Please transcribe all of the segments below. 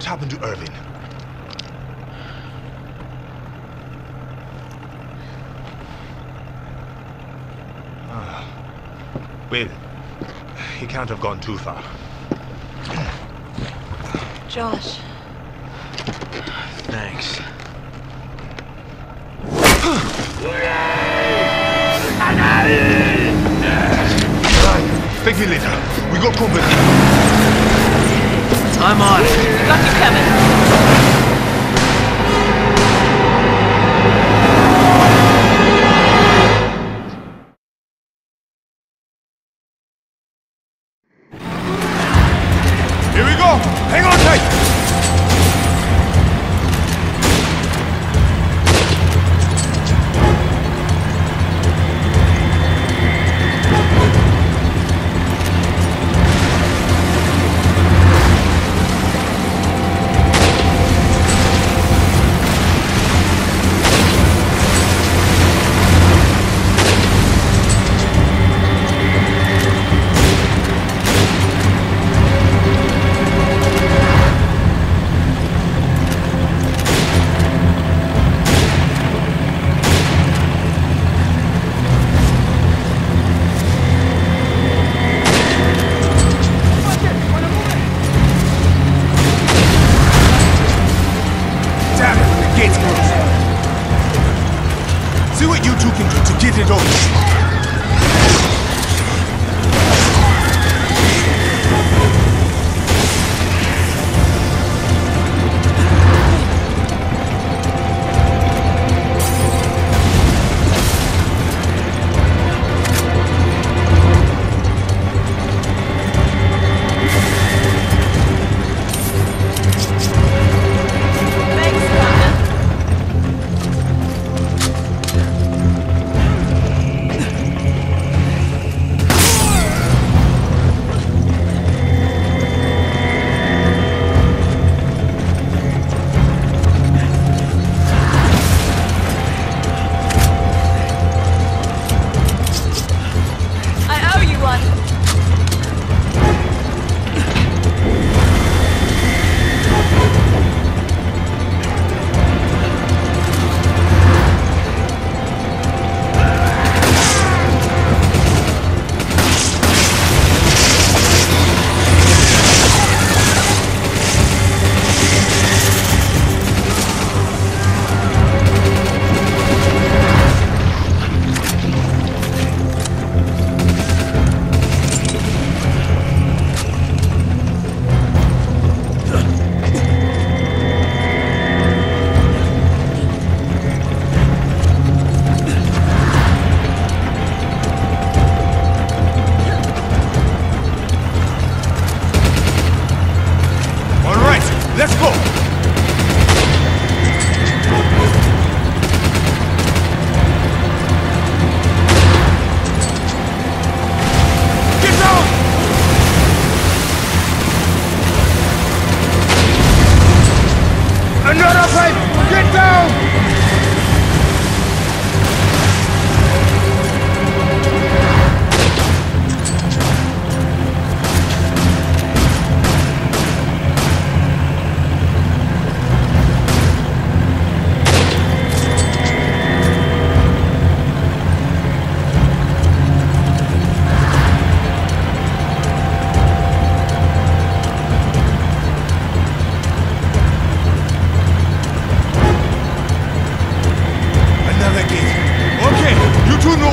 What happened to Irving? Ah. Well, he can't have gone too far. Josh. Thanks. Thank you later. We got company. I'm on it. Got you, Kevin.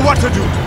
What to do.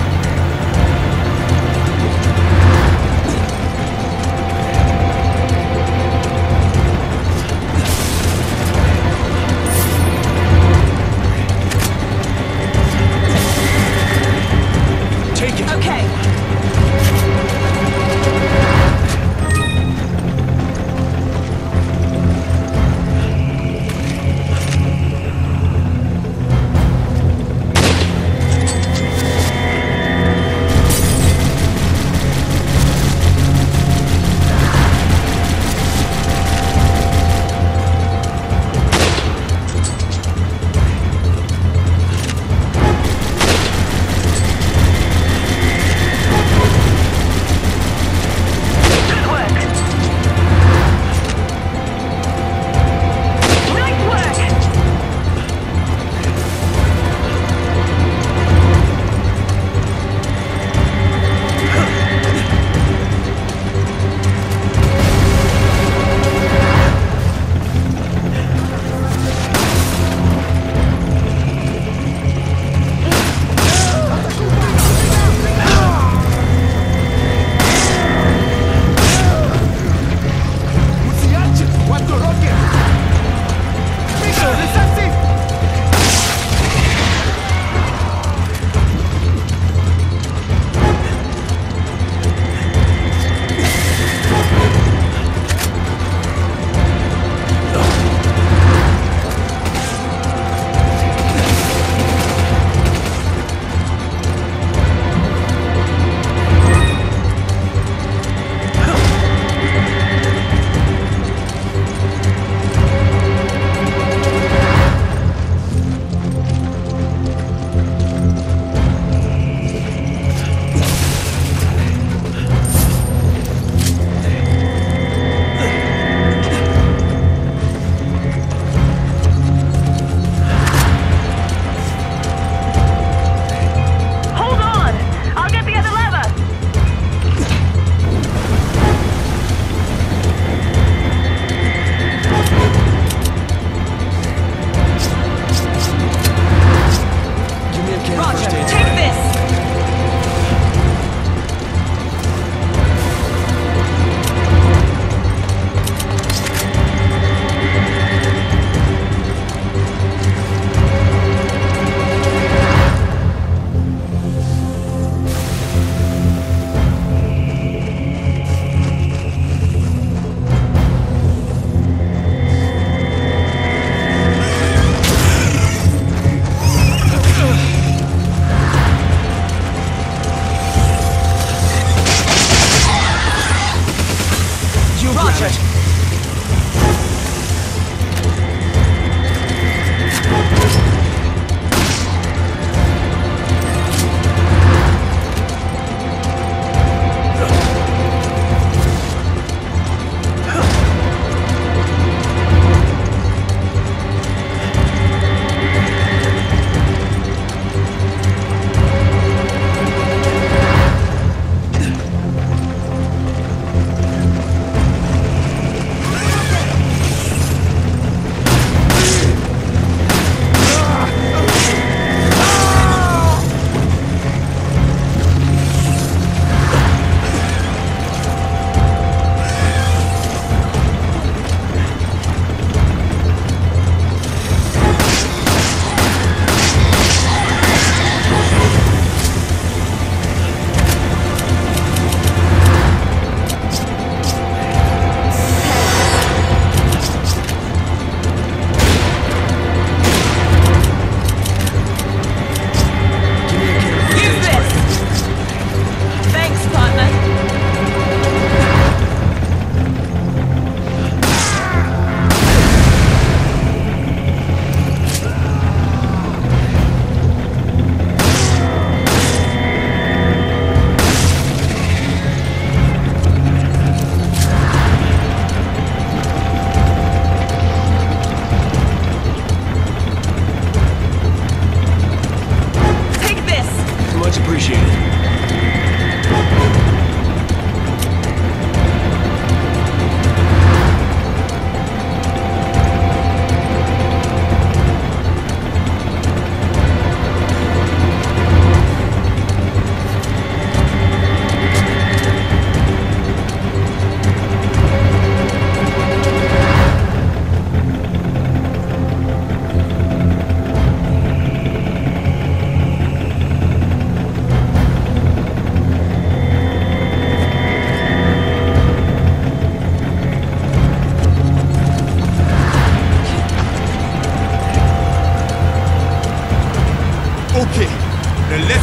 Okay,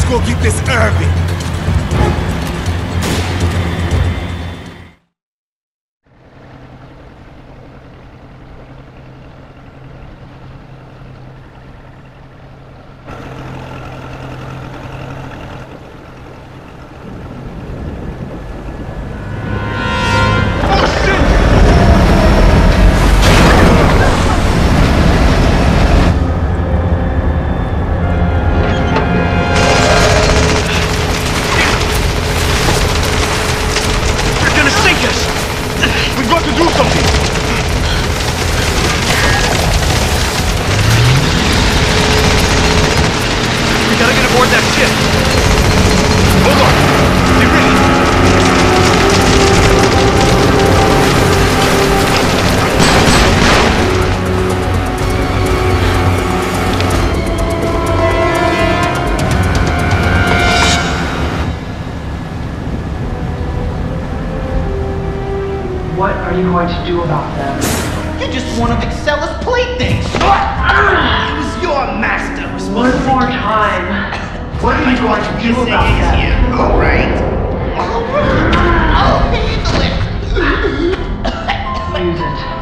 go get this Irving. What are you going to do about them? You're just one of Excella's playthings! What? It was your master who was supposed One more time. What are you going to do about them? here, alright? Alright, I'll handle it! Use it.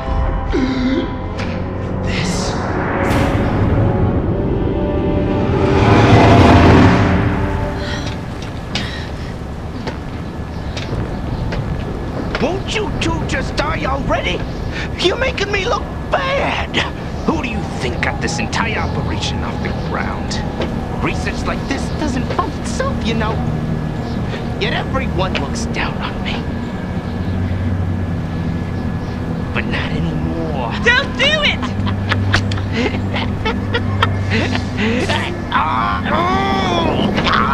Just die already? You're making me look bad! Who do you think got this entire operation off the ground? Research like this doesn't fund itself, you know. Yet everyone looks down on me. But not anymore. Don't do it! Ah, oh.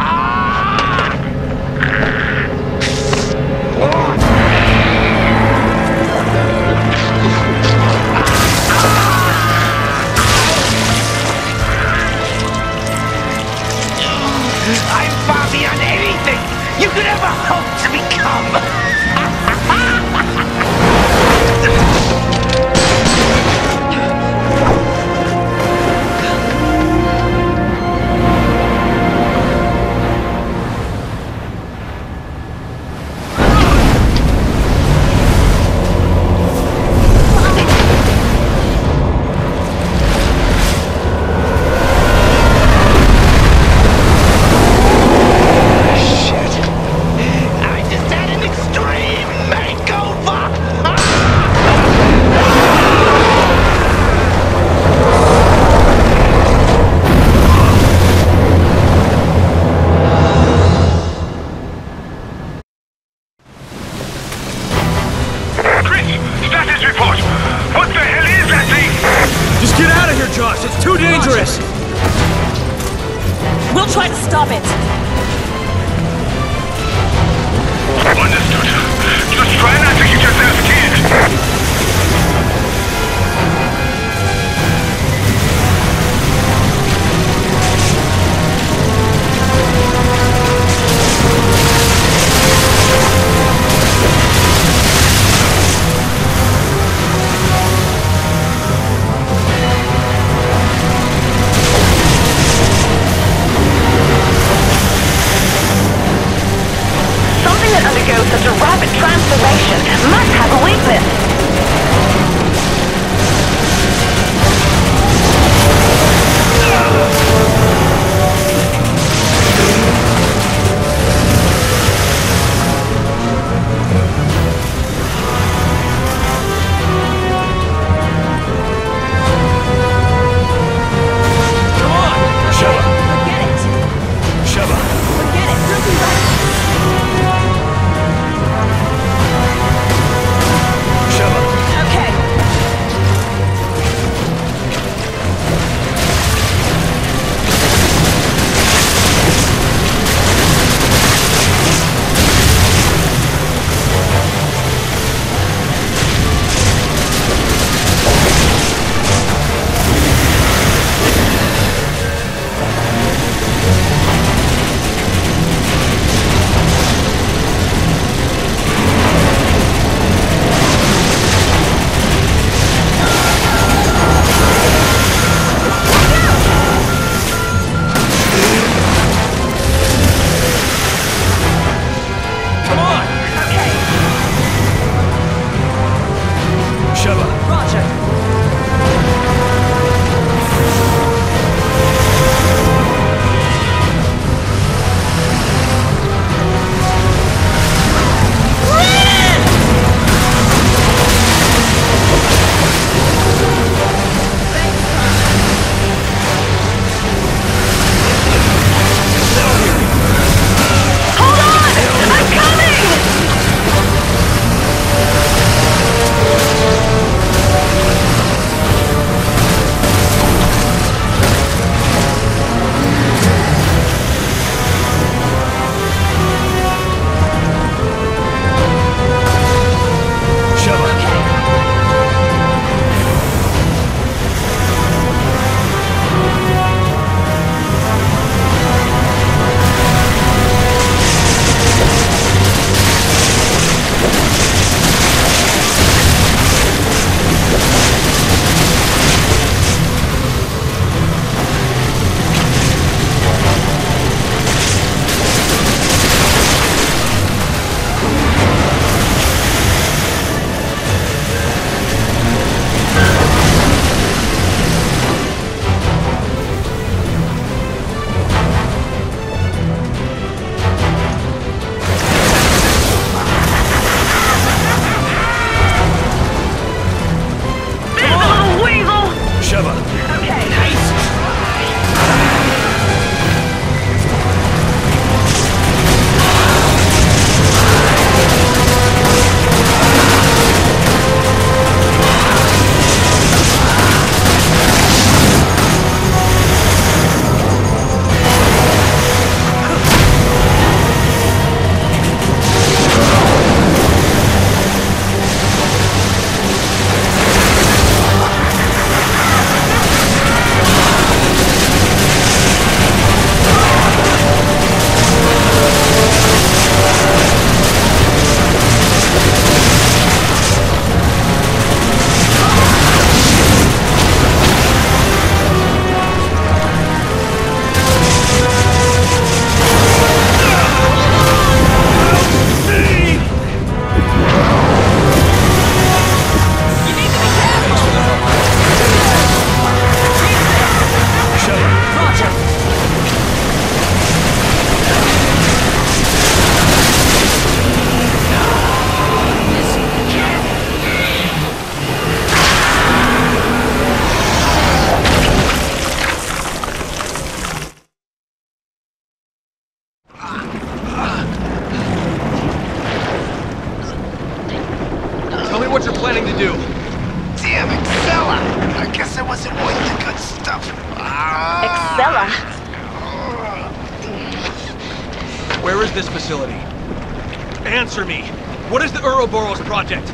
Answer me. What is the Ouroboros project?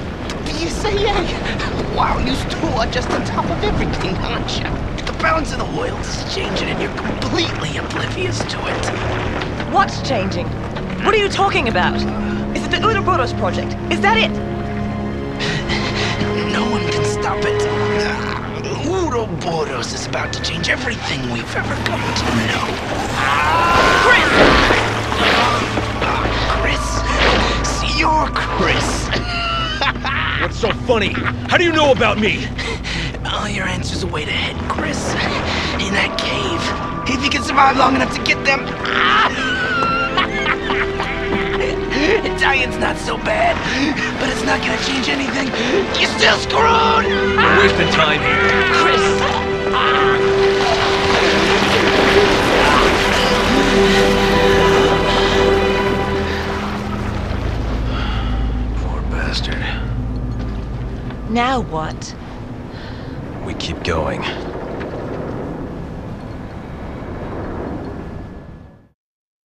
You say, yeah. Wow, you two are just on top of everything, aren't you? The balance of the world is changing and you're completely oblivious to it. What's changing? What are you talking about? Is it the Ouroboros project? Is that it? No one can stop it. Ouroboros is about to change everything we've ever come to know. Chris! Chris. You're Chris. What's so funny? How do you know about me? All your answers away to head, Chris. In that cave. If you can survive long enough to get them. Italian's not so bad, but it's not gonna change anything. You're still screwed! We're wasting time here. Chris! Poor Now what? We keep going.